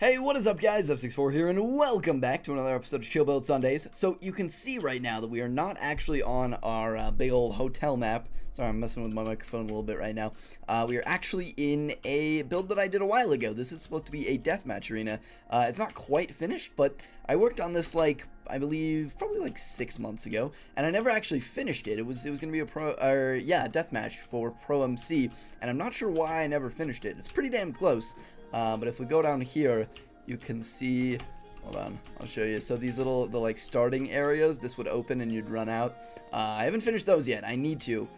Hey, what is up guys? FSix4 here and welcome back to another episode of Chill Build Sundays. So you can see right now that we are not actually on our uh, big old hotel map. Sorry, I'm messing with my microphone a little bit right now. Uh, we are actually in a build that I did a while ago. This is supposed to be a deathmatch arena. Uh, it's not quite finished, but I worked on this like I believe probably like six months ago, and I never actually finished it. It was it was gonna be a pro or yeah deathmatch for Pro MC, and I'm not sure why I never finished it. It's pretty damn close. Uh, but if we go down here, you can see, hold on, I'll show you. So these little, the like starting areas, this would open and you'd run out. Uh, I haven't finished those yet. I need to.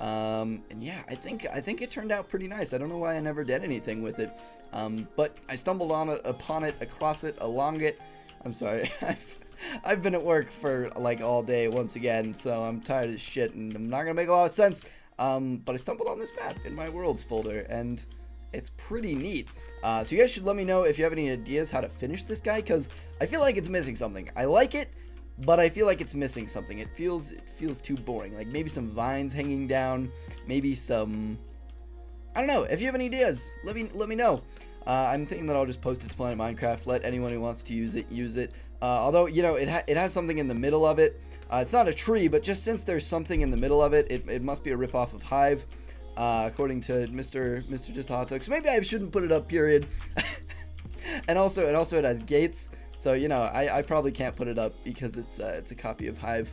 Um, and yeah, I think I think it turned out pretty nice. I don't know why I never did anything with it, um, but I stumbled on it, upon it, across it, along it. I'm sorry, I've, I've been at work for like all day once again, so I'm tired of shit, and I'm not gonna make a lot of sense. Um, but I stumbled on this map in my worlds folder, and it's pretty neat. Uh, so you guys should let me know if you have any ideas how to finish this guy, because I feel like it's missing something. I like it, but I feel like it's missing something. It feels it feels too boring. Like maybe some vines hanging down, maybe some... I don't know. If you have any ideas, let me let me know. Uh, I'm thinking that I'll just post it to Planet Minecraft. Let anyone who wants to use it use it. Uh, although you know it ha it has something in the middle of it. Uh, it's not a tree, but just since there's something in the middle of it, it, it must be a ripoff of Hive uh, according to Mr. Mr. Just Hot. So maybe I shouldn't put it up. Period. and also, and also, it has gates. So you know, I, I probably can't put it up because it's uh, it's a copy of Hive.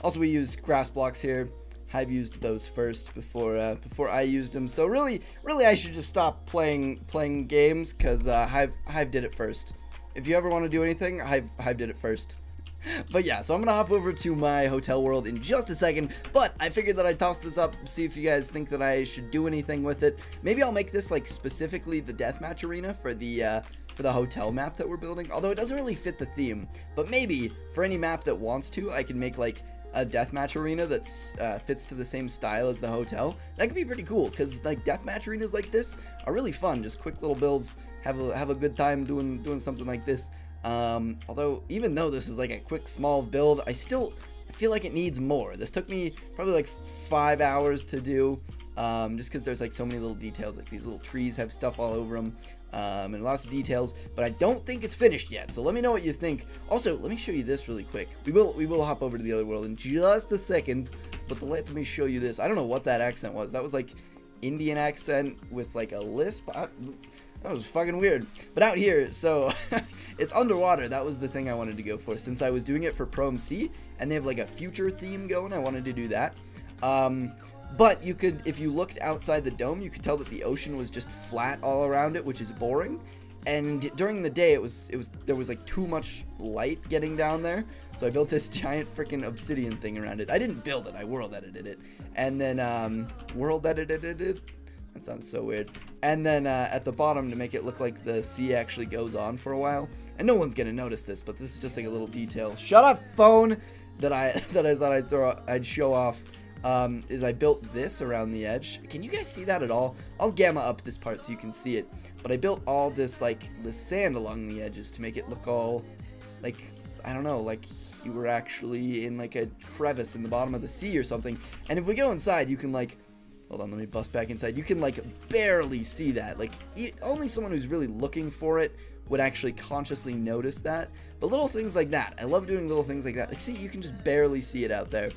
Also, we use grass blocks here. Hive used those first before uh, before I used them. So really, really, I should just stop playing playing games because uh, Hive Hive did it first. If you ever want to do anything, Hive Hive did it first. but yeah, so I'm gonna hop over to my hotel world in just a second, but I figured that I'd toss this up, see if you guys think that I should do anything with it. Maybe I'll make this like specifically the deathmatch arena for the uh, for the hotel map that we're building, although it doesn't really fit the theme, but maybe for any map that wants to, I can make like a deathmatch arena that uh, fits to the same style as the hotel. That could be pretty cool because like deathmatch arenas like this are really fun. Just quick little builds, have a have a good time doing doing something like this. Um, although, even though this is like a quick, small build, I still feel like it needs more. This took me probably like five hours to do, um, just because there's like so many little details. Like these little trees have stuff all over them, um, and lots of details. But I don't think it's finished yet. So let me know what you think. Also, let me show you this really quick. We will we will hop over to the other world in just a second. But let me show you this. I don't know what that accent was. That was like Indian accent with like a lisp. I, that was fucking weird. But out here, so it's underwater. That was the thing I wanted to go for. Since I was doing it for Pro MC and they have like a future theme going, I wanted to do that. Um, but you could, if you looked outside the dome, you could tell that the ocean was just flat all around it, which is boring. And during the day, it was it was there was like too much light getting down there, so I built this giant freaking obsidian thing around it. I didn't build it; I world edited it, and then um, world edited it that sounds so weird. And then uh, at the bottom to make it look like the sea actually goes on for a while. And no one's gonna notice this, but this is just like a little detail. Shut up, phone! That I that I thought I'd throw I'd show off. Um, is I built this around the edge. Can you guys see that at all? I'll gamma up this part so you can see it. But I built all this like the sand along the edges to make it look all like I don't know, like you were actually in like a crevice in the bottom of the sea or something. And if we go inside, you can like Hold on, let me bust back inside. You can, like, barely see that. Like, only someone who's really looking for it would actually consciously notice that. But little things like that. I love doing little things like that. Like, see, you can just barely see it out there.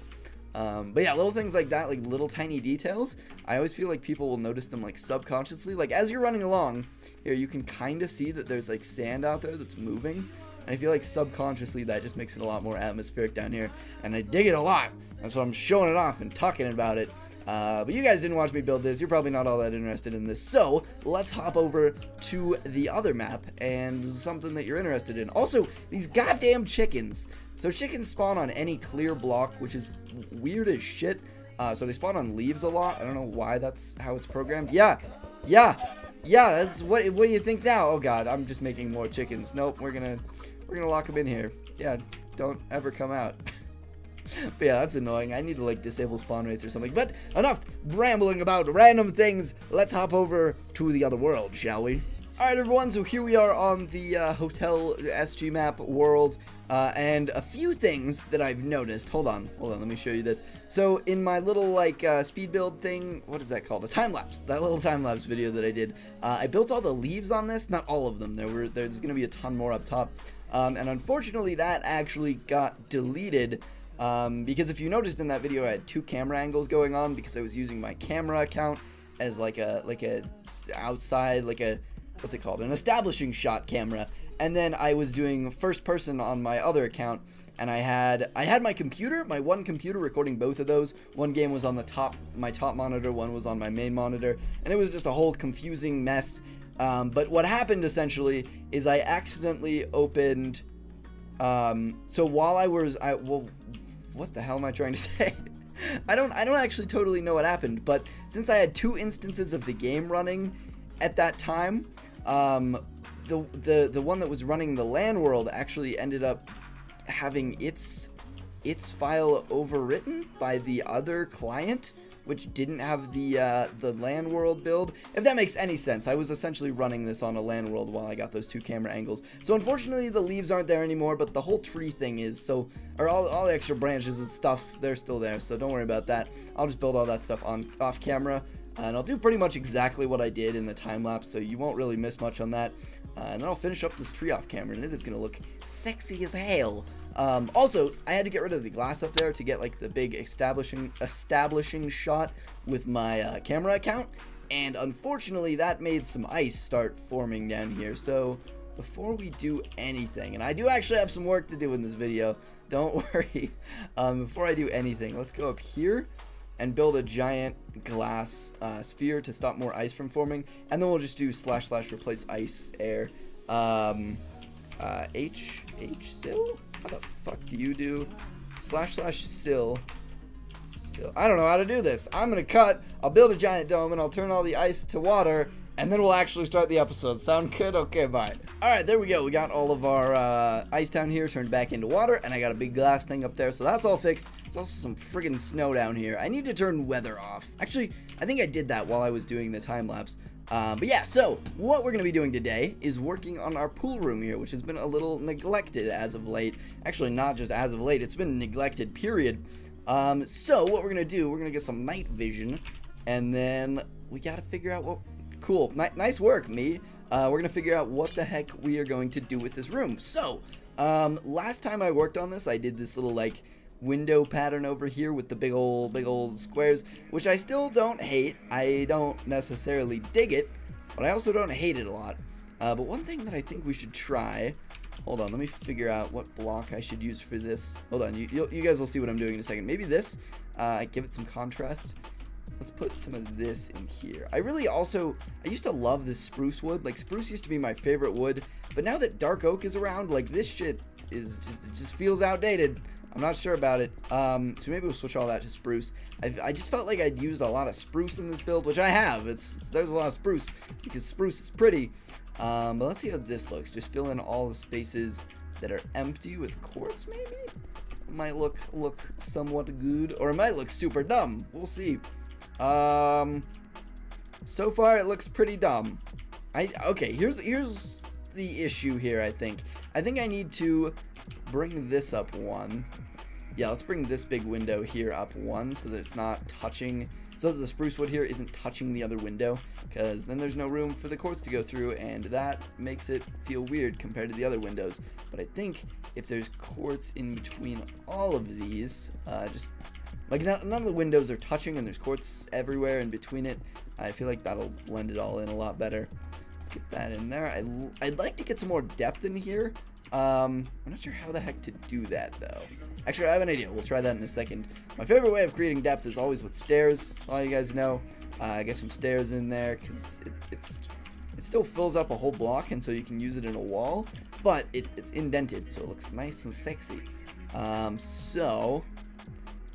Um, but yeah, little things like that, like little tiny details, I always feel like people will notice them, like, subconsciously. Like, as you're running along, here, you can kind of see that there's, like, sand out there that's moving. And I feel like subconsciously that just makes it a lot more atmospheric down here. And I dig it a lot. That's why I'm showing it off and talking about it. Uh, but you guys didn't watch me build this. You're probably not all that interested in this. So let's hop over to the other map and something that you're interested in. Also, these goddamn chickens. So chickens spawn on any clear block, which is weird as shit. Uh, so they spawn on leaves a lot. I don't know why that's how it's programmed. Yeah, yeah, yeah. That's what. What do you think now? Oh God, I'm just making more chickens. Nope, we're gonna we're gonna lock them in here. Yeah, don't ever come out. but yeah, that's annoying. I need to like disable spawn rates or something. But enough rambling about random things. Let's hop over to the other world, shall we? Alright everyone, so here we are on the uh, hotel SG map world, uh, and a few things that I've noticed, hold on, hold on, let me show you this. So in my little like uh, speed build thing, what is that called, a time lapse, that little time lapse video that I did, uh, I built all the leaves on this, not all of them, there were there's going to be a ton more up top, um, and unfortunately that actually got deleted um, because if you noticed in that video I had two camera angles going on because I was using my camera account as like a like a outside like a what's it called? An establishing shot camera. And then I was doing first person on my other account and I had I had my computer, my one computer recording both of those. One game was on the top my top monitor, one was on my main monitor, and it was just a whole confusing mess. Um, but what happened essentially is I accidentally opened. Um, so while I was I well, what the hell am I trying to say? I don't I don't actually totally know what happened, but since I had two instances of the game running at that time, um, the the the one that was running the LAN world actually ended up having its its file overwritten by the other client which didn't have the uh, the LAN world build. If that makes any sense, I was essentially running this on a LAN world while I got those two camera angles. So unfortunately, the leaves aren't there anymore, but the whole tree thing is. So, or all, all the extra branches and stuff, they're still there. So don't worry about that. I'll just build all that stuff on off camera and I'll do pretty much exactly what I did in the time lapse, so you won't really miss much on that. Uh, and then I'll finish up this tree off camera, and it is going to look sexy as hell. Um, also, I had to get rid of the glass up there to get like the big establishing establishing shot with my uh, camera account, and unfortunately that made some ice start forming down here. So before we do anything, and I do actually have some work to do in this video, don't worry. Um, before I do anything, let's go up here and build a giant glass uh, sphere to stop more ice from forming. And then we'll just do slash slash replace ice air. Um, uh, H, H sill? You do? Slash slash sill. Sill. I don't know how to do this. I'm gonna cut, I'll build a giant dome and I'll turn all the ice to water and then we'll actually start the episode. Sound good? Okay, bye. Alright, there we go. We got all of our uh, ice down here turned back into water, and I got a big glass thing up there, so that's all fixed. There's also some friggin' snow down here. I need to turn weather off. Actually, I think I did that while I was doing the time lapse. Um, but yeah, so what we're going to be doing today is working on our pool room here, which has been a little neglected as of late. Actually, not just as of late, it's been neglected, period. Um, so what we're going to do, we're going to get some night vision, and then we got to figure out what Cool. N nice work, me. Uh, we're going to figure out what the heck we are going to do with this room. So, um, last time I worked on this, I did this little, like, window pattern over here with the big old, big old squares, which I still don't hate. I don't necessarily dig it, but I also don't hate it a lot. Uh, but one thing that I think we should try, hold on, let me figure out what block I should use for this. Hold on, you, you guys will see what I'm doing in a second. Maybe this, uh, give it some contrast. Let's put some of this in here. I really also, I used to love this spruce wood. Like, spruce used to be my favorite wood. But now that dark oak is around, like, this shit is just, it just feels outdated. I'm not sure about it. Um, so maybe we'll switch all that to spruce. I, I just felt like I'd used a lot of spruce in this build, which I have. It's, it's There's a lot of spruce because spruce is pretty. Um, but let's see how this looks. Just fill in all the spaces that are empty with quartz, maybe? Might look look somewhat good, or it might look super dumb. We'll see. Um, so far it looks pretty dumb. I okay. Here's here's the issue here. I think I think I need to bring this up one. Yeah, let's bring this big window here up one so that it's not touching, so that the spruce wood here isn't touching the other window, because then there's no room for the quartz to go through, and that makes it feel weird compared to the other windows. But I think if there's quartz in between all of these, uh, just like, none of the windows are touching and there's quartz everywhere in between it. I feel like that'll blend it all in a lot better. Let's get that in there. I, I'd like to get some more depth in here. Um, I'm not sure how the heck to do that, though. Actually, I have an idea. We'll try that in a second. My favorite way of creating depth is always with stairs. All you guys know. Uh, get some stairs in there because it, it's it still fills up a whole block, and so you can use it in a wall. But it, it's indented, so it looks nice and sexy. Um, so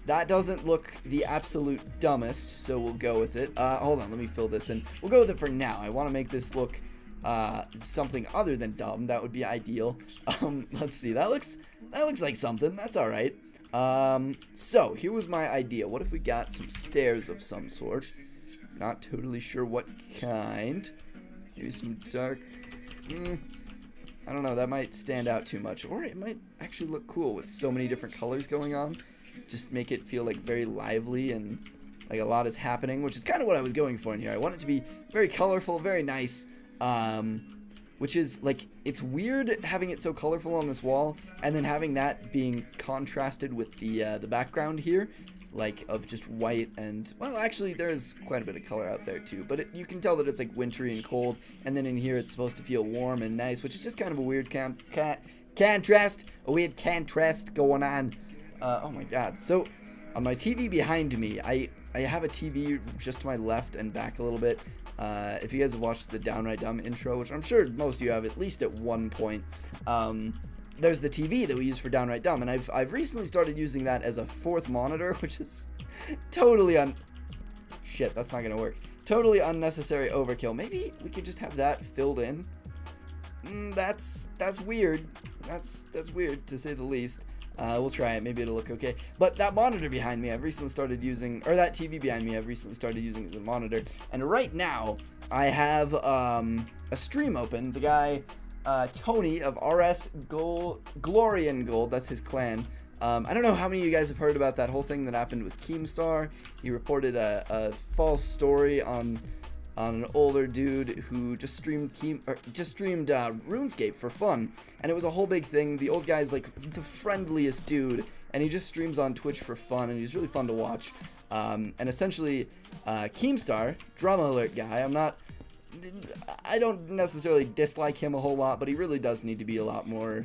that doesn't look the absolute dumbest, so we'll go with it. Uh, hold on, let me fill this in. We'll go with it for now. I want to make this look uh, something other than dumb. That would be ideal. Um, let's see. That looks that looks like something. That's all right. Um, so here was my idea. What if we got some stairs of some sort? Not totally sure what kind. Maybe some dark. Mm, I don't know. That might stand out too much, or it might actually look cool with so many different colors going on. Just make it feel like very lively and like a lot is happening, which is kind of what I was going for in here. I want it to be very colorful, very nice. Um, which is like it's weird having it so colorful on this wall and then having that being contrasted with the uh, the background here like of just white and well actually there's quite a bit of color out there too but it, you can tell that it's like wintry and cold and then in here it's supposed to feel warm and nice which is just kind of a weird can, can contrast a weird contrast going on. Uh, oh my god. So on my TV behind me I I have a TV just to my left and back a little bit. Uh, if you guys have watched the Downright Dumb intro, which I'm sure most of you have at least at one point, um, there's the TV that we use for Downright Dumb, and I've, I've recently started using that as a fourth monitor, which is totally un... Shit, that's not gonna work. Totally unnecessary overkill. Maybe we could just have that filled in. Mm, that's that's weird. That's that's weird to say the least. Uh, we'll try it. Maybe it'll look okay. But that monitor behind me, I've recently started using, or that TV behind me, I've recently started using as a monitor. And right now, I have um, a stream open. The guy, uh, Tony of RS Gold, Glory and Gold, that's his clan. Um, I don't know how many of you guys have heard about that whole thing that happened with Keemstar. He reported a, a false story on on an older dude who just streamed just streamed uh, RuneScape for fun, and it was a whole big thing. The old guy's like the friendliest dude, and he just streams on Twitch for fun, and he's really fun to watch. Um, and essentially, uh, Keemstar, drama alert guy. I'm not. I don't necessarily dislike him a whole lot, but he really does need to be a lot more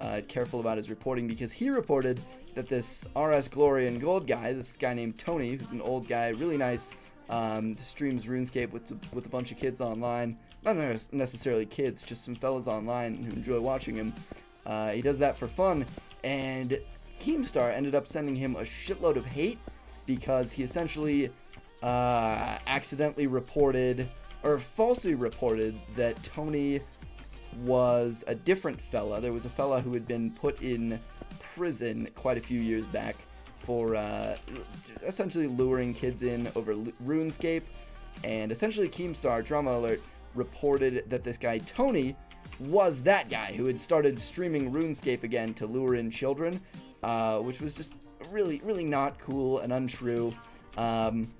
uh, careful about his reporting because he reported that this RS Glory and Gold guy, this guy named Tony, who's an old guy, really nice, um, streams RuneScape with, with a bunch of kids online. Not necessarily kids, just some fellas online who enjoy watching him. Uh, he does that for fun, and Keemstar ended up sending him a shitload of hate because he essentially uh, accidentally reported, or falsely reported, that Tony was a different fella. There was a fella who had been put in prison quite a few years back for uh, essentially luring kids in over RuneScape. And essentially, Keemstar, Drama Alert, reported that this guy, Tony, was that guy who had started streaming RuneScape again to lure in children, uh, which was just really, really not cool and untrue. Um,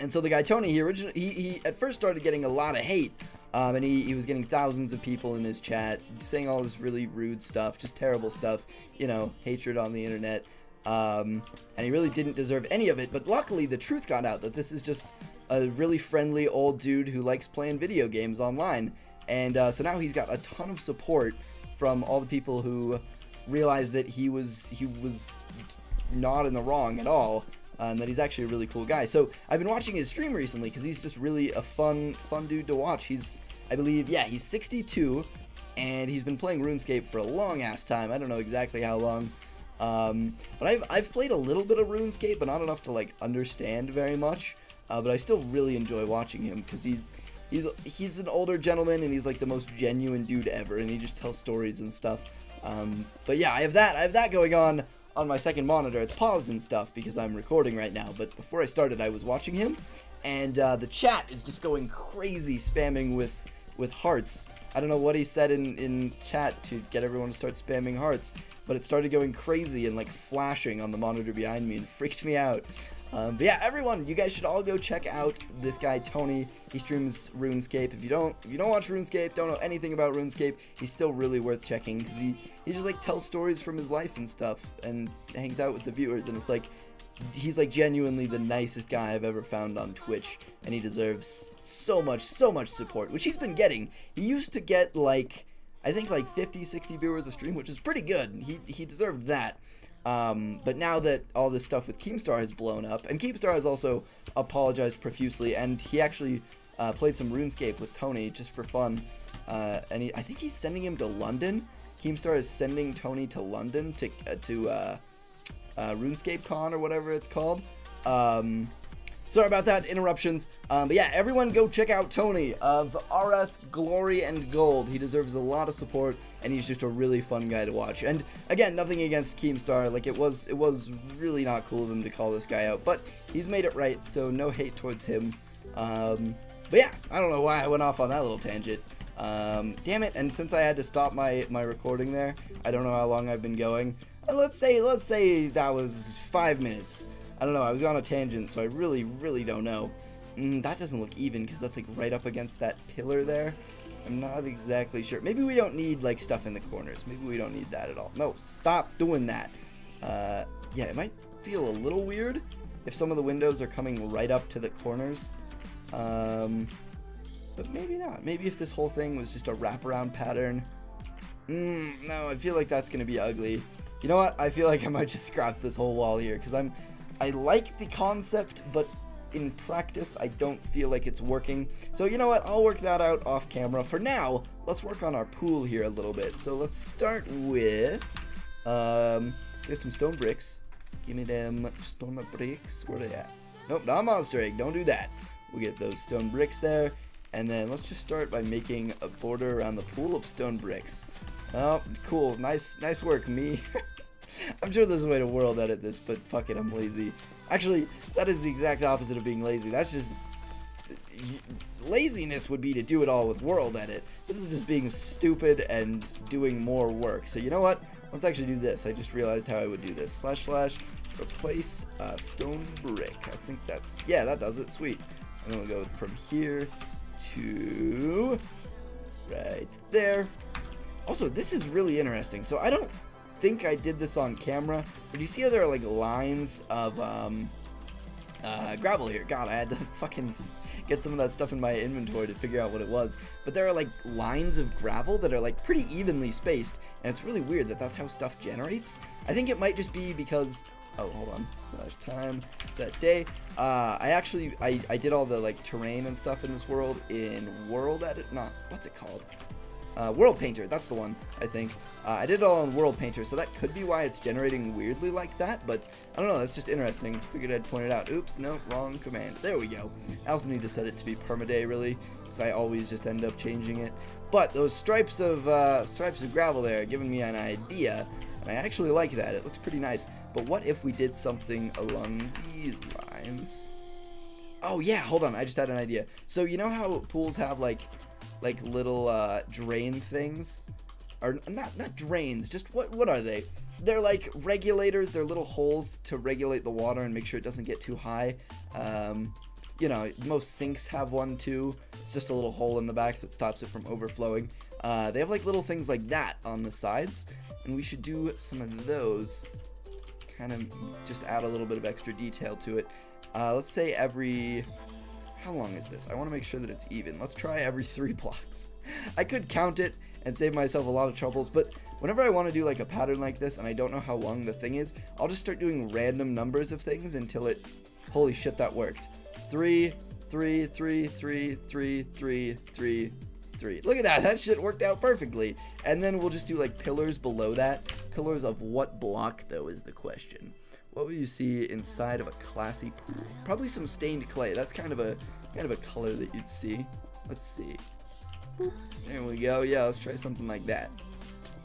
and so the guy Tony, he originally, he, he at first started getting a lot of hate, um, and he, he was getting thousands of people in his chat saying all this really rude stuff, just terrible stuff, you know, hatred on the internet. Um, and he really didn't deserve any of it, but luckily the truth got out that this is just a really friendly old dude who likes playing video games online. And uh, so now he's got a ton of support from all the people who realized that he was he was not in the wrong at all. and that he's actually a really cool guy. So I've been watching his stream recently because he's just really a fun fun dude to watch. He's I believe yeah he's 62 and he's been playing RuneScape for a long ass time. I don't know exactly how long. Um, but I've, I've played a little bit of RuneScape, but not enough to like understand very much. Uh, but I still really enjoy watching him because he, he's he's an older gentleman and he's like the most genuine dude ever, and he just tells stories and stuff. Um, but yeah, I have that I have that going on on my second monitor. It's paused and stuff because I'm recording right now. But before I started, I was watching him, and uh, the chat is just going crazy, spamming with with hearts. I don't know what he said in in chat to get everyone to start spamming hearts but it started going crazy and like flashing on the monitor behind me and freaked me out. Um, but yeah, everyone, you guys should all go check out this guy Tony. He streams RuneScape. If you don't, if you don't watch RuneScape, don't know anything about RuneScape, he's still really worth checking because he he just like tells stories from his life and stuff and hangs out with the viewers. And it's like he's like genuinely the nicest guy I've ever found on Twitch, and he deserves so much, so much support, which he's been getting. He used to get like I think like 50, 60 viewers a stream, which is pretty good. He, he deserved that. Um, but now that all this stuff with Keemstar has blown up, and Keemstar has also apologized profusely, and he actually uh, played some RuneScape with Tony just for fun. Uh, and he, I think he's sending him to London. Keemstar is sending Tony to London to uh, to uh, RuneScape Con or whatever it's called. Um, Sorry about that, interruptions. Um, but yeah, everyone go check out Tony of RS Glory and Gold. He deserves a lot of support, and he's just a really fun guy to watch. And again, nothing against Keemstar. Like it was, it was really not cool of him to call this guy out, but he's made it right, so no hate towards him. Um, but yeah, I don't know why I went off on that little tangent. Um, damn it! And since I had to stop my my recording there, I don't know how long I've been going. Uh, let's say let's say that was five minutes. I don't know. I was on a tangent, so I really really don't know. Mm, that doesn't look even because that's like right up against that pillar there. I'm not exactly sure. Maybe we don't need like stuff in the corners. Maybe we don't need that at all. No, stop doing that. Uh, yeah, it might feel a little weird if some of the windows are coming right up to the corners. Um, but maybe not. Maybe if this whole thing was just a wraparound pattern. Mm, no, I feel like that's going to be ugly. You know what? I feel like I might just scrap this whole wall here because I'm I like the concept, but in practice, I don't feel like it's working. So you know what? I'll work that out off camera. For now, let's work on our pool here a little bit. So let's start with um, get some stone bricks. Give me them stone bricks. Where are they at? Nope, not monster egg. Don't do that. We'll get those stone bricks there. And then let's just start by making a border around the pool of stone bricks. Oh, cool. Nice, nice work, me. I'm sure there's a way to world edit this, but fuck it, I'm lazy. Actually, that is the exact opposite of being lazy. That's just... Laziness would be to do it all with world edit. This is just being stupid and doing more work. So you know what? Let's actually do this. I just realized how I would do this. Slash slash replace uh, stone brick. I think that's... Yeah, that does it. Sweet. And then we'll go from here to... Right there. Also, this is really interesting. So I don't think I did this on camera, but you see how there are like lines of um, uh, gravel here. God, I had to fucking get some of that stuff in my inventory to figure out what it was. But there are like lines of gravel that are like pretty evenly spaced, and it's really weird that that's how stuff generates. I think it might just be because oh hold on time set day uh i actually i i did all the like terrain and stuff in this world in world edit not what's it called uh, World Painter, that's the one, I think. Uh, I did it all on World Painter, so that could be why it's generating weirdly like that, but I don't know, that's just interesting. Figured I'd point it out. Oops, no, wrong command. There we go. I also need to set it to be permaday, really, because I always just end up changing it. But those stripes of, uh, stripes of gravel there giving me an idea, and I actually like that. It looks pretty nice. But what if we did something along these lines? Oh, yeah, hold on, I just had an idea. So you know how pools have, like, like little uh, drain things, or not not drains. Just what what are they? They're like regulators. They're little holes to regulate the water and make sure it doesn't get too high. Um, you know, most sinks have one too. It's just a little hole in the back that stops it from overflowing. Uh, they have like little things like that on the sides, and we should do some of those. Kind of just add a little bit of extra detail to it. Uh, let's say every how long is this? I want to make sure that it's even. Let's try every three blocks. I could count it and save myself a lot of troubles, but whenever I want to do like a pattern like this and I don't know how long the thing is, I'll just start doing random numbers of things until it, holy shit, that worked. Three, three, three, three, three, three, three, three. Look at that, that shit worked out perfectly. And then we'll just do like pillars below that. Pillars of what block though is the question. What will you see inside of a classy pool? Probably some stained clay. That's kind of a kind of a color that you'd see. Let's see. There we go. Yeah, let's try something like that.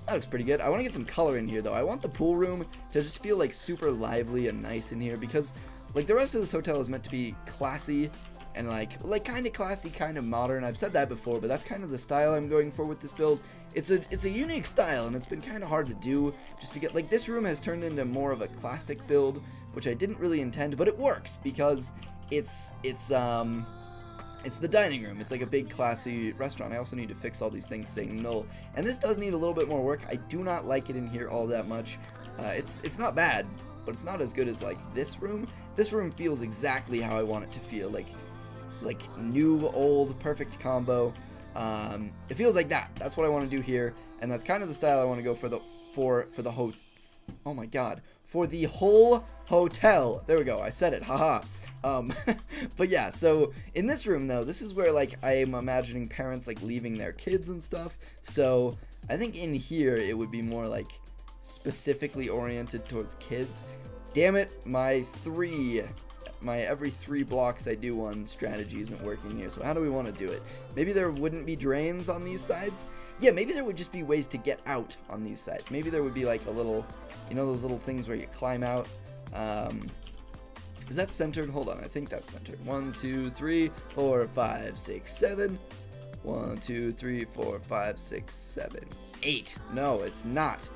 That looks pretty good. I want to get some color in here, though. I want the pool room to just feel, like, super lively and nice in here because, like, the rest of this hotel is meant to be classy and like like kind of classy, kind of modern. I've said that before, but that's kind of the style I'm going for with this build. It's a it's a unique style, and it's been kind of hard to do just because like this room has turned into more of a classic build, which I didn't really intend, but it works because it's it's um it's the dining room. It's like a big classy restaurant. I also need to fix all these things saying null. And this does need a little bit more work. I do not like it in here all that much. Uh, it's it's not bad, but it's not as good as like this room. This room feels exactly how I want it to feel. Like like new old perfect combo. Um, it feels like that. That's what I want to do here, and that's kind of the style I want to go for the for for the ho. Oh my god, for the whole hotel. There we go. I said it. Haha. Um, but yeah, so in this room though, this is where like I am imagining parents like leaving their kids and stuff. So I think in here it would be more like specifically oriented towards kids. Damn it, my three my every three blocks I do one strategy isn't working here. So how do we want to do it? Maybe there wouldn't be drains on these sides? Yeah, maybe there would just be ways to get out on these sides. Maybe there would be like a little, you know those little things where you climb out? Um, Is that centered? Hold on, I think that's centered. One, two, three, four, five, six, seven. One, two, three, four, five, six, seven, eight. No, it's not.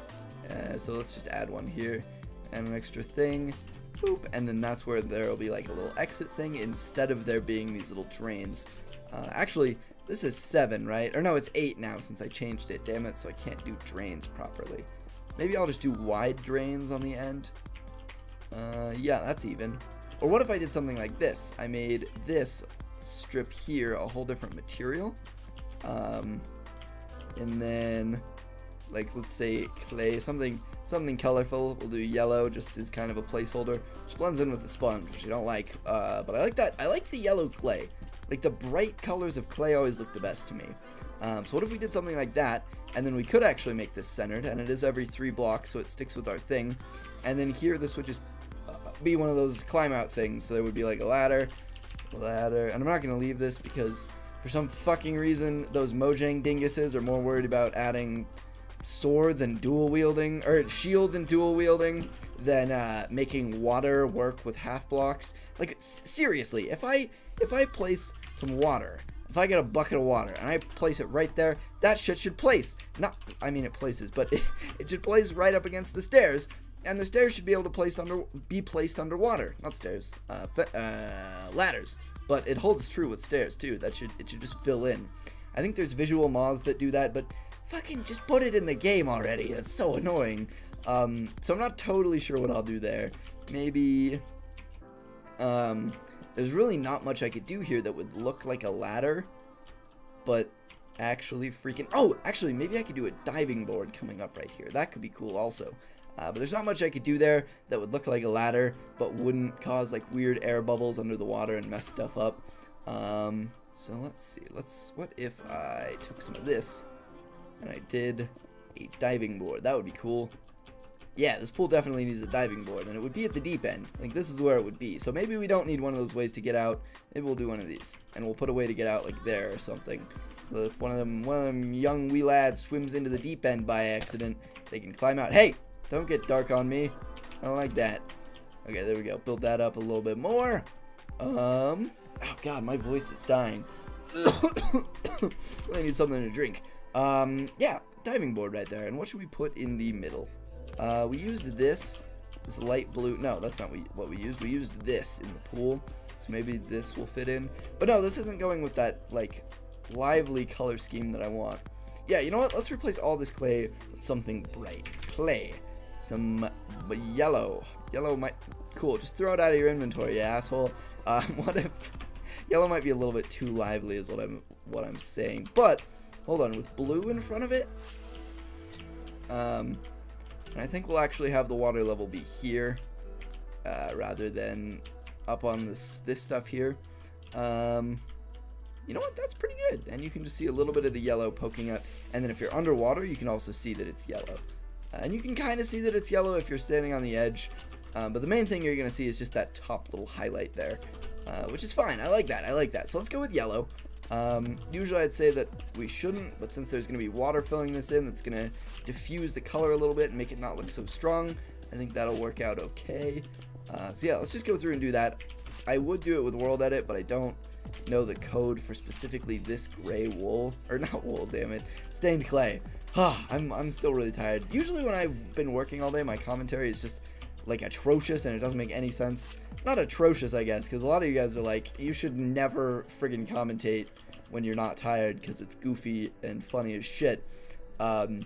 Uh, so let's just add one here and an extra thing. Boop, and then that's where there will be like a little exit thing instead of there being these little drains. Uh, actually, this is seven, right? Or no, it's eight now since I changed it. Damn it, so I can't do drains properly. Maybe I'll just do wide drains on the end. Uh, yeah, that's even. Or what if I did something like this? I made this strip here a whole different material. Um, and then, like, let's say clay, something something colorful. We'll do yellow just as kind of a placeholder, which blends in with the sponge, which I don't like. Uh, but I like that. I like the yellow clay. Like the bright colors of clay always look the best to me. Um, so what if we did something like that, and then we could actually make this centered, and it is every three blocks, so it sticks with our thing. And then here, this would just uh, be one of those climb out things. So there would be like a ladder, ladder, and I'm not going to leave this because for some fucking reason, those Mojang dinguses are more worried about adding swords and dual wielding, or shields and dual wielding, than uh, making water work with half blocks. Like seriously, if I if I place some water, if I get a bucket of water and I place it right there, that shit should place. Not, I mean it places, but it, it should place right up against the stairs, and the stairs should be able to placed under be placed underwater. Not stairs, uh, uh, ladders. But it holds true with stairs too. That should it should just fill in. I think there's visual mods that do that, but fucking just put it in the game already. That's so annoying. Um, so I'm not totally sure what I'll do there. Maybe, um, there's really not much I could do here that would look like a ladder, but actually freaking, oh, actually, maybe I could do a diving board coming up right here. That could be cool also. Uh, but there's not much I could do there that would look like a ladder, but wouldn't cause like weird air bubbles under the water and mess stuff up. Um, so let's see. Let's. What if I took some of this and I did a diving board. That would be cool. Yeah, this pool definitely needs a diving board, and it would be at the deep end. Like, this is where it would be. So maybe we don't need one of those ways to get out. Maybe we'll do one of these, and we'll put a way to get out, like, there or something. So if one of them, one of them young wee lads swims into the deep end by accident, they can climb out. Hey, don't get dark on me. I don't like that. Okay, there we go. Build that up a little bit more. Um, oh god, my voice is dying. I need something to drink. Um, yeah, diving board right there. And what should we put in the middle? Uh, we used this, this light blue. No, that's not what we used. We used this in the pool. So maybe this will fit in. But no, this isn't going with that, like, lively color scheme that I want. Yeah, you know what? Let's replace all this clay with something bright. Clay. Some yellow. Yellow might... Cool, just throw it out of your inventory, you asshole. Um, what if... Yellow might be a little bit too lively is what I'm what I'm saying. But Hold on, with blue in front of it? Um, I think we'll actually have the water level be here uh, rather than up on this this stuff here. Um, you know what? That's pretty good. And you can just see a little bit of the yellow poking up. And then if you're underwater, you can also see that it's yellow. Uh, and you can kind of see that it's yellow if you're standing on the edge. Um, but the main thing you're going to see is just that top little highlight there, uh, which is fine. I like that. I like that. So let's go with yellow. Um, usually I'd say that we shouldn't, but since there's going to be water filling this in, that's going to diffuse the color a little bit and make it not look so strong. I think that'll work out okay. Uh, so yeah, let's just go through and do that. I would do it with World Edit, but I don't know the code for specifically this gray wool, or not wool, damn it, stained clay. Ah, I'm, I'm still really tired. Usually when I've been working all day, my commentary is just like atrocious and it doesn't make any sense. Not atrocious, I guess, because a lot of you guys are like, you should never friggin' commentate when you're not tired because it's goofy and funny as shit. Um,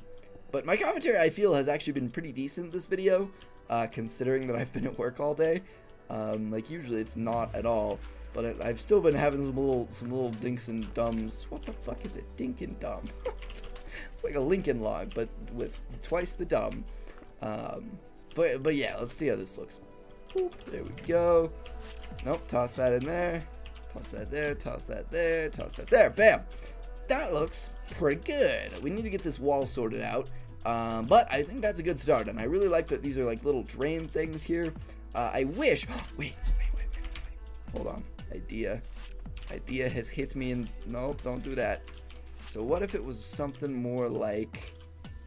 but my commentary, I feel, has actually been pretty decent this video, uh, considering that I've been at work all day. Um, like, usually it's not at all. But it, I've still been having some little, some little dinks and dumbs. What the fuck is it? Dink and dumb. it's like a Lincoln log, but with twice the dumb. Um, but, but yeah, let's see how this looks. Boop, there we go. Nope, toss that in there. Toss that there, toss that there, toss that there. Bam! That looks pretty good. We need to get this wall sorted out. Um, but I think that's a good start, and I really like that these are like little drain things here. Uh, I wish... wait, wait, wait, wait, wait. Hold on. Idea. Idea has hit me and... Nope, don't do that. So what if it was something more like...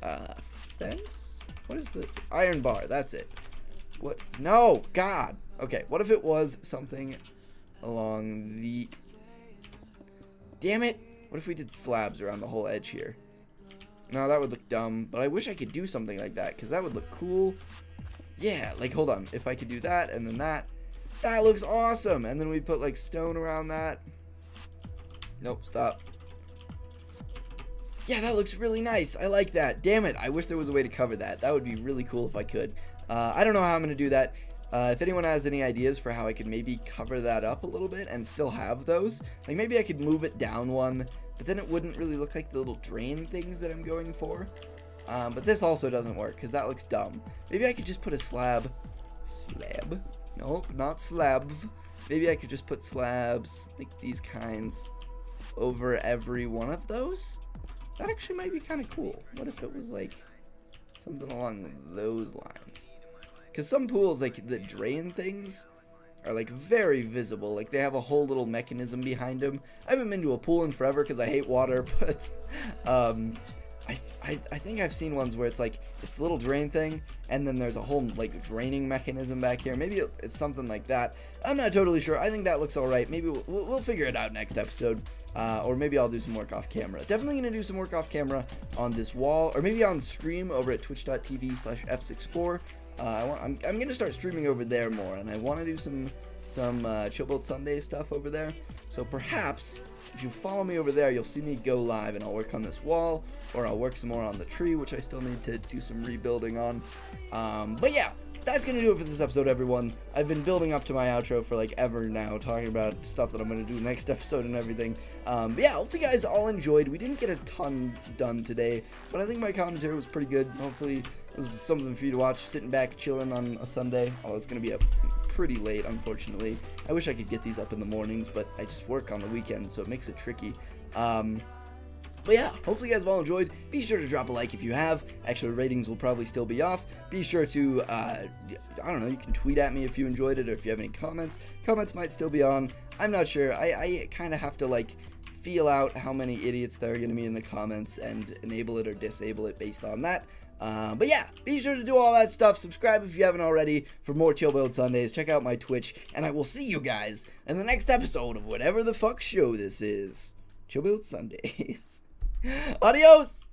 Uh, fence? What is the... Iron bar, that's it. What? No, God. Okay, what if it was something along the... Damn it. What if we did slabs around the whole edge here? No, that would look dumb, but I wish I could do something like that, because that would look cool. Yeah, like, hold on. If I could do that, and then that, that looks awesome. And then we put, like, stone around that. Nope, stop. Yeah, that looks really nice. I like that. Damn it, I wish there was a way to cover that. That would be really cool if I could. Uh, I don't know how I'm going to do that. Uh, if anyone has any ideas for how I could maybe cover that up a little bit and still have those, like maybe I could move it down one, but then it wouldn't really look like the little drain things that I'm going for. Um, but this also doesn't work because that looks dumb. Maybe I could just put a slab. Slab? Nope, not slab. Maybe I could just put slabs, like these kinds, over every one of those? That actually might be kind of cool. What if it was like something along those lines? Because some pools, like the drain things, are like very visible. Like they have a whole little mechanism behind them. I haven't been to a pool in forever because I hate water, but um, I, I, I think I've seen ones where it's like it's a little drain thing, and then there's a whole like draining mechanism back here. Maybe it's something like that. I'm not totally sure. I think that looks all right. Maybe we'll, we'll figure it out next episode, uh, or maybe I'll do some work off camera. Definitely gonna do some work off camera on this wall, or maybe on stream over at twitch.tv slash fsix4. Uh, I want, I'm, I'm gonna start streaming over there more, and I want to do some some uh, Chill Build Sunday stuff over there. So perhaps if you follow me over there, you'll see me go live and I'll work on this wall or I'll work some more on the tree, which I still need to do some rebuilding on. Um, but yeah, that's to do it for this episode, everyone. I've been building up to my outro for like ever now, talking about stuff that I'm to do next episode and everything. Um, but yeah, hopefully you guys all enjoyed. We didn't get a ton done today, but I think my commentary was pretty good. Hopefully this is something for you to watch, sitting back, chilling on a Sunday. Although it's to be a pretty late, unfortunately. I wish I could get these up in the mornings, but I just work on the weekends, so it makes it tricky. Um, but yeah, hopefully you guys have all enjoyed. Be sure to drop a like if you have. Actually, ratings will probably still be off. Be sure to, uh, I don't know, you can tweet at me if you enjoyed it or if you have any comments. Comments might still be on. I'm not sure. I, I kind of have to, like, feel out how many idiots there are going to be in the comments and enable it or disable it based on that. Uh, but yeah, be sure to do all that stuff. Subscribe if you haven't already for more Chill Build Sundays. Check out my Twitch, and I will see you guys in the next episode of whatever the fuck show this is. Chill Build Sundays. Adios!